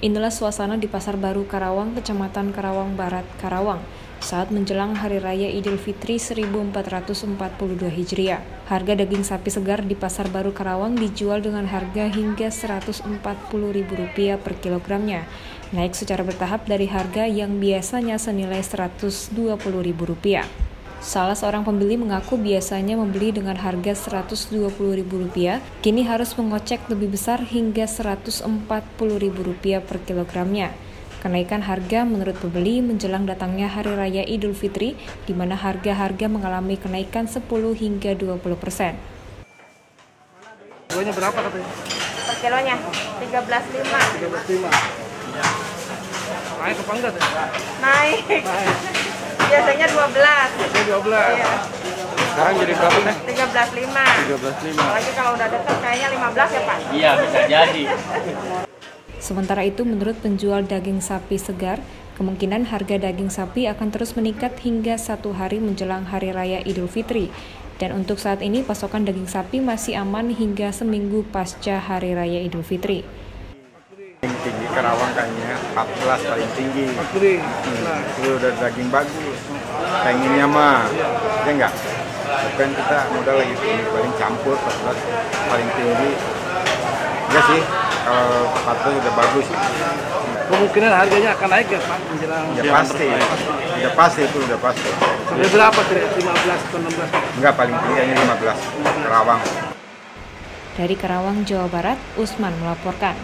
Inilah suasana di Pasar Baru Karawang, Kecamatan Karawang Barat, Karawang, saat menjelang Hari Raya Idul Fitri 1442 Hijriah. Harga daging sapi segar di Pasar Baru Karawang dijual dengan harga hingga Rp140.000 per kilogramnya, naik secara bertahap dari harga yang biasanya senilai Rp120.000. Salah seorang pembeli mengaku biasanya membeli dengan harga Rp120.000, kini harus mengocek lebih besar hingga Rp140.000 per kilogramnya. Kenaikan harga menurut pembeli menjelang datangnya Hari Raya Idul Fitri, di mana harga-harga mengalami kenaikan 10 hingga 20 persen. Kilonya berapa katanya? Per kilonya 13.5. 13.5. Naik apa enggak? Naik. Naik. Biasanya 12. Biasanya 12. Iya. Sekarang jadi berapa nih? 13.5. 13.5. Apalagi kalau udah deket kayaknya 15 ya Pak? Iya bisa jadi. Sementara itu, menurut penjual daging sapi segar, kemungkinan harga daging sapi akan terus meningkat hingga satu hari menjelang Hari Raya Idul Fitri. Dan untuk saat ini, pasokan daging sapi masih aman hingga seminggu pasca Hari Raya Idul Fitri tinggi Karawang kayaknya 14 paling tinggi. 40. Hmm, nah. Itu udah daging bagus. Pengennya mah, ya enggak? Bukan kita modal lagi tinggi, paling campur 14 paling tinggi. Enggak sih, kalau 14 udah bagus. Kemungkinan harganya akan naik ya Pak menjelang Ya pasti, udah pasti itu udah pasti. Sampai berapa kira 15 atau 16? Enggak, paling tinggi hanya 15 Karawang. Dari Karawang, Jawa Barat, Usman melaporkan.